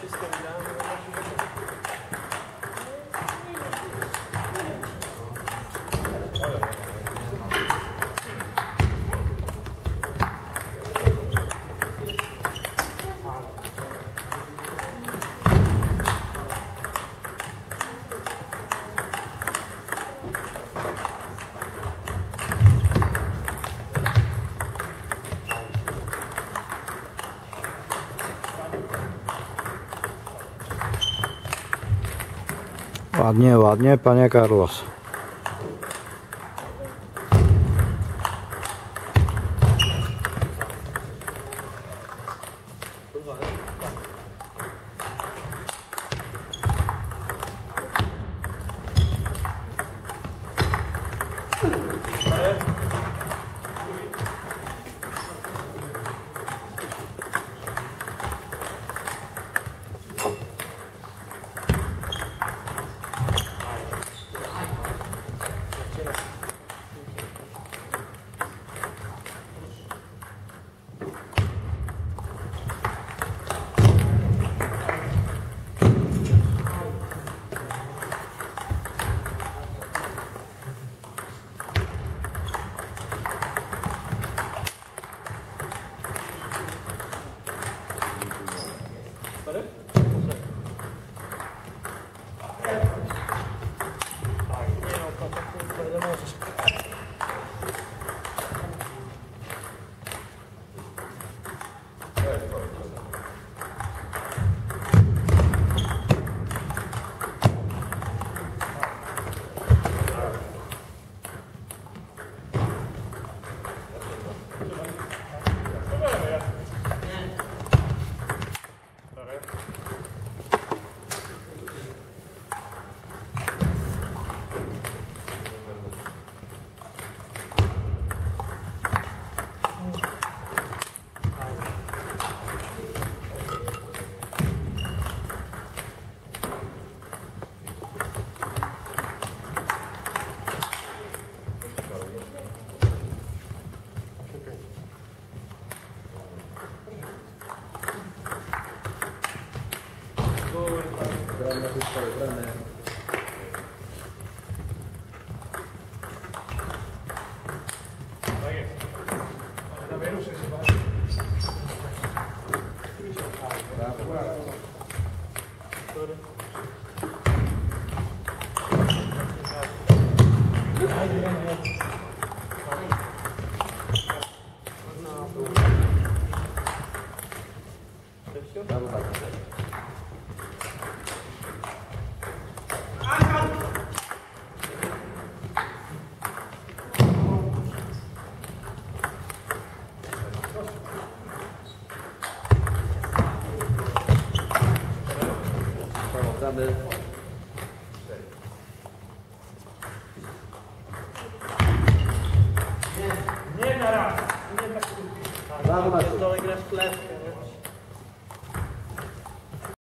Wszystko Ładnie, ładnie, panie Carlos. grande restaurante. Vamos lá. Nie, nie na raz. Nie tak na kurwa. To, grasz w